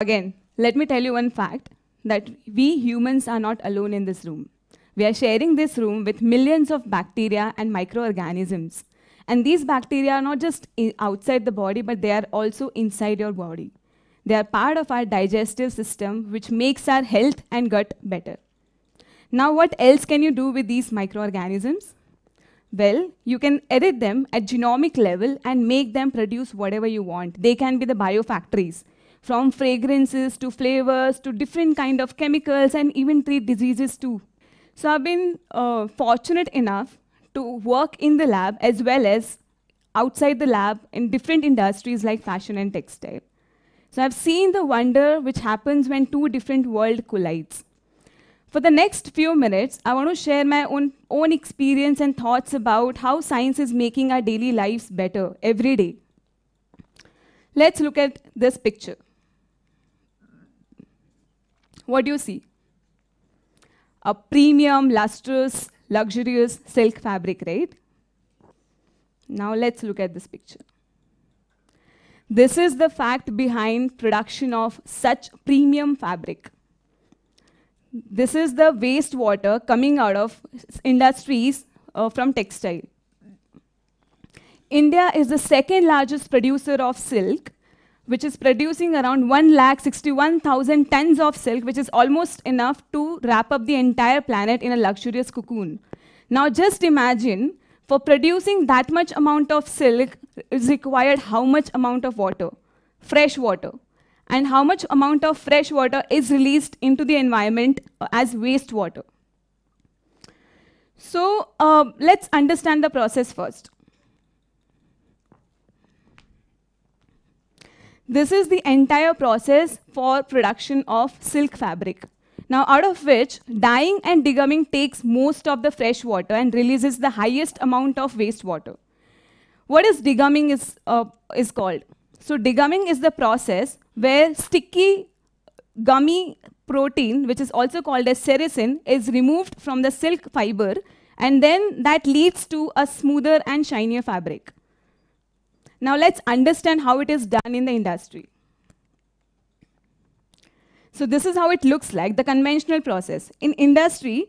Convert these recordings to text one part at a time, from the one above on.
Again, let me tell you one fact that we humans are not alone in this room. We are sharing this room with millions of bacteria and microorganisms. And these bacteria are not just outside the body, but they are also inside your body. They are part of our digestive system, which makes our health and gut better. Now, what else can you do with these microorganisms? Well, you can edit them at genomic level and make them produce whatever you want. They can be the biofactories from fragrances to flavors to different kind of chemicals and even treat diseases too. So I've been uh, fortunate enough to work in the lab as well as outside the lab in different industries like fashion and textile. So I've seen the wonder which happens when two different worlds collides. For the next few minutes, I want to share my own, own experience and thoughts about how science is making our daily lives better every day. Let's look at this picture. What do you see? A premium, lustrous, luxurious silk fabric, right? Now let's look at this picture. This is the fact behind production of such premium fabric. This is the wastewater coming out of industries uh, from textile. India is the second largest producer of silk which is producing around 1,61,000 tons of silk, which is almost enough to wrap up the entire planet in a luxurious cocoon. Now just imagine, for producing that much amount of silk is required how much amount of water? Fresh water. And how much amount of fresh water is released into the environment as wastewater. So uh, let's understand the process first. This is the entire process for production of silk fabric. Now, out of which, dyeing and degumming takes most of the fresh water and releases the highest amount of wastewater. What is degumming is, uh, is called? So degumming is the process where sticky gummy protein, which is also called as sericin, is removed from the silk fiber, and then that leads to a smoother and shinier fabric. Now let's understand how it is done in the industry. So this is how it looks like, the conventional process. In industry,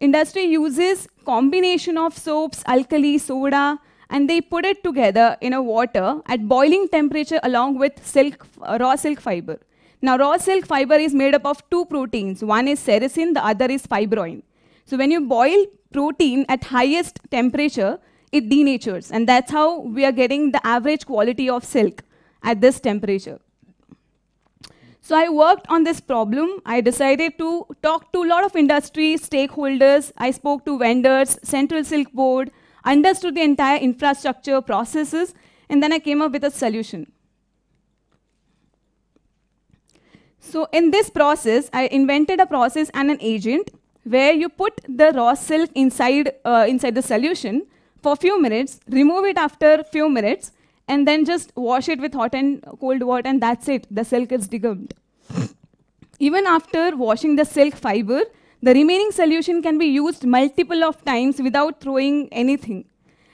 industry uses combination of soaps, alkali, soda, and they put it together in a water at boiling temperature along with silk, uh, raw silk fiber. Now raw silk fiber is made up of two proteins. One is sericin, the other is fibroin. So when you boil protein at highest temperature, it denatures. And that's how we are getting the average quality of silk at this temperature. So I worked on this problem. I decided to talk to a lot of industry stakeholders. I spoke to vendors, Central Silk Board, understood the entire infrastructure processes, and then I came up with a solution. So in this process, I invented a process and an agent where you put the raw silk inside, uh, inside the solution, for a few minutes, remove it after a few minutes, and then just wash it with hot and cold water, and that's it. The silk is degummed. Even after washing the silk fiber, the remaining solution can be used multiple of times without throwing anything.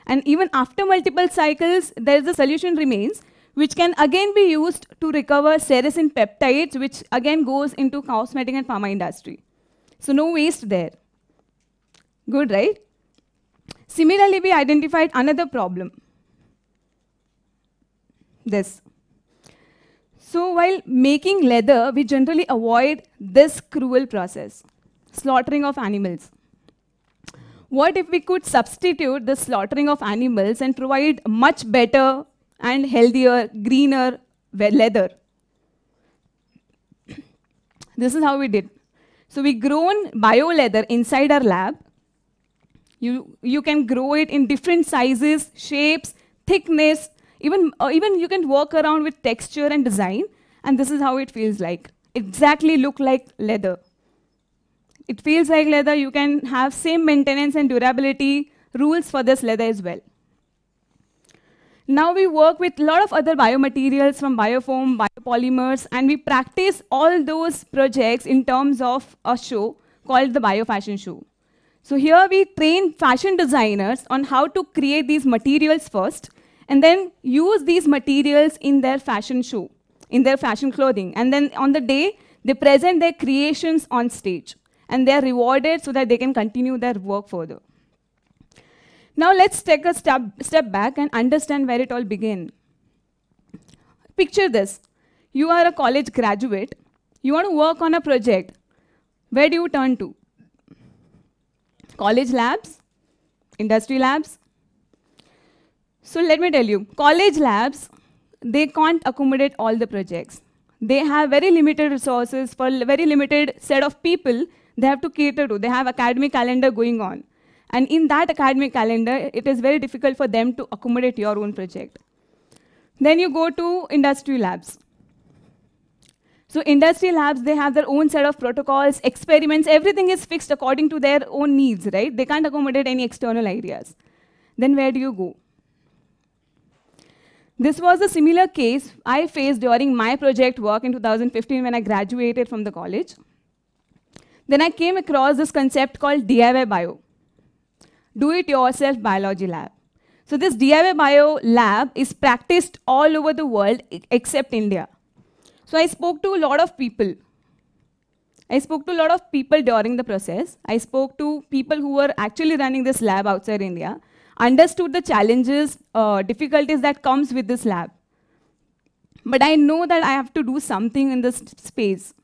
And even after multiple cycles, there is a solution remains, which can again be used to recover sericin peptides, which again goes into cosmetic and pharma industry. So no waste there. Good, right? Similarly, we identified another problem. This. So while making leather, we generally avoid this cruel process, slaughtering of animals. What if we could substitute the slaughtering of animals and provide much better and healthier, greener leather? this is how we did. So we grown bio leather inside our lab you, you can grow it in different sizes, shapes, thickness, even, uh, even you can work around with texture and design, and this is how it feels like. Exactly look like leather. It feels like leather, you can have same maintenance and durability rules for this leather as well. Now we work with a lot of other biomaterials from biofoam, biopolymers, and we practice all those projects in terms of a show called the Biofashion Show. So here we train fashion designers on how to create these materials first, and then use these materials in their fashion show, in their fashion clothing. And then on the day, they present their creations on stage. And they're rewarded so that they can continue their work further. Now let's take a step, step back and understand where it all began. Picture this. You are a college graduate. You want to work on a project. Where do you turn to? College labs? Industry labs? So let me tell you, college labs, they can't accommodate all the projects. They have very limited resources for very limited set of people they have to cater to. They have academic calendar going on. And in that academic calendar, it is very difficult for them to accommodate your own project. Then you go to industry labs. So industry labs, they have their own set of protocols, experiments, everything is fixed according to their own needs, right? They can't accommodate any external ideas. Then where do you go? This was a similar case I faced during my project work in 2015 when I graduated from the college. Then I came across this concept called DIY Bio do-it-yourself biology lab. So this DIY Bio lab is practiced all over the world except India. So I spoke to a lot of people. I spoke to a lot of people during the process. I spoke to people who were actually running this lab outside India, understood the challenges, uh, difficulties that comes with this lab. But I know that I have to do something in this space.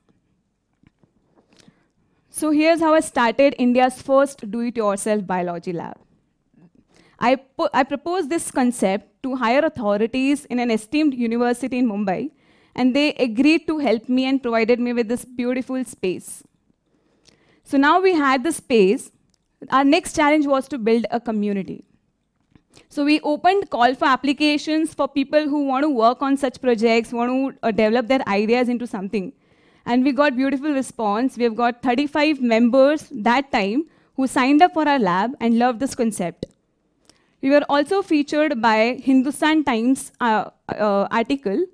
So here's how I started India's first do-it-yourself biology lab. I, I proposed this concept to higher authorities in an esteemed university in Mumbai, and they agreed to help me and provided me with this beautiful space. So now we had the space. Our next challenge was to build a community. So we opened call for applications for people who want to work on such projects, want to uh, develop their ideas into something. And we got beautiful response. We have got 35 members that time who signed up for our lab and loved this concept. We were also featured by Hindustan Times uh, uh, article,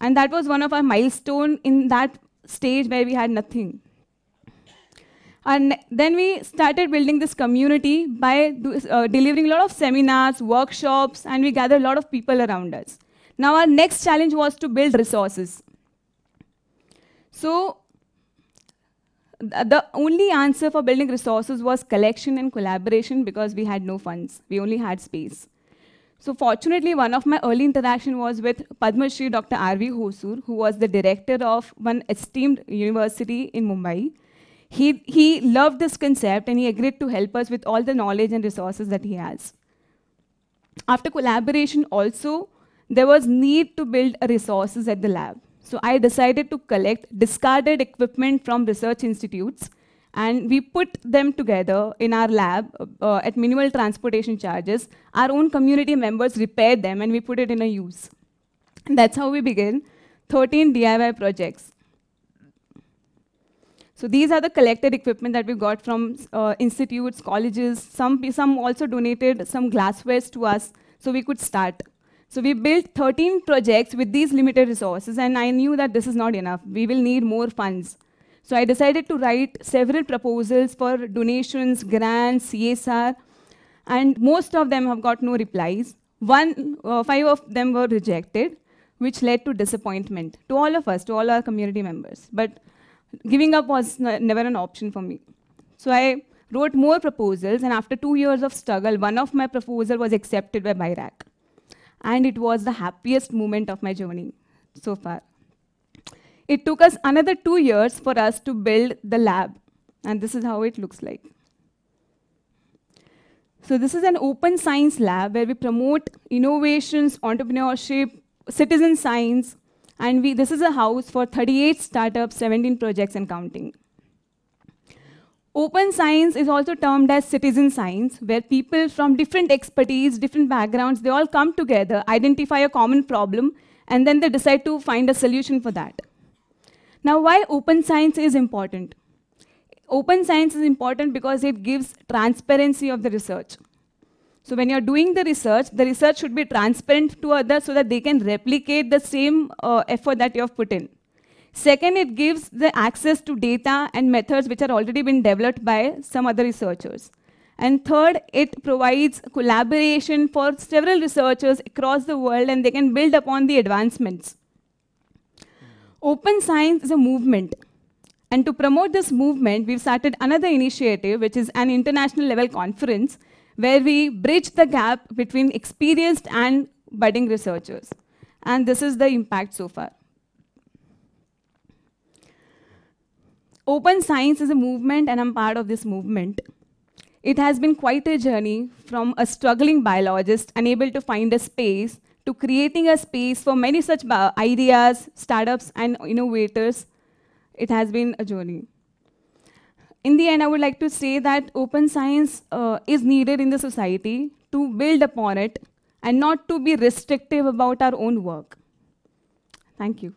and that was one of our milestone in that stage where we had nothing. And then we started building this community by uh, delivering a lot of seminars, workshops, and we gathered a lot of people around us. Now our next challenge was to build resources. So the only answer for building resources was collection and collaboration because we had no funds. We only had space. So fortunately, one of my early interaction was with Padma Shri Dr. R.V. Hosur, who was the director of one esteemed university in Mumbai. He, he loved this concept and he agreed to help us with all the knowledge and resources that he has. After collaboration also, there was need to build resources at the lab. So I decided to collect discarded equipment from research institutes and we put them together in our lab uh, at minimal transportation charges. Our own community members repaired them and we put it in a use. And that's how we begin 13 DIY projects. So these are the collected equipment that we got from uh, institutes, colleges. Some, some also donated some glasswares to us so we could start. So we built 13 projects with these limited resources, and I knew that this is not enough. We will need more funds. So I decided to write several proposals for donations, grants, CSR, and most of them have got no replies. One, uh, five of them were rejected, which led to disappointment to all of us, to all our community members. But giving up was never an option for me. So I wrote more proposals, and after two years of struggle, one of my proposals was accepted by BIRAC and it was the happiest moment of my journey so far. It took us another two years for us to build the lab, and this is how it looks like. So this is an open science lab where we promote innovations, entrepreneurship, citizen science, and we, this is a house for 38 startups, 17 projects and counting. Open science is also termed as citizen science, where people from different expertise, different backgrounds, they all come together, identify a common problem, and then they decide to find a solution for that. Now, why open science is important? Open science is important because it gives transparency of the research. So when you're doing the research, the research should be transparent to others so that they can replicate the same uh, effort that you have put in. Second, it gives the access to data and methods which are already been developed by some other researchers. And third, it provides collaboration for several researchers across the world and they can build upon the advancements. Open science is a movement. And to promote this movement, we've started another initiative, which is an international level conference, where we bridge the gap between experienced and budding researchers. And this is the impact so far. Open science is a movement, and I'm part of this movement. It has been quite a journey from a struggling biologist unable to find a space to creating a space for many such ideas, startups, and innovators. It has been a journey. In the end, I would like to say that open science uh, is needed in the society to build upon it and not to be restrictive about our own work. Thank you.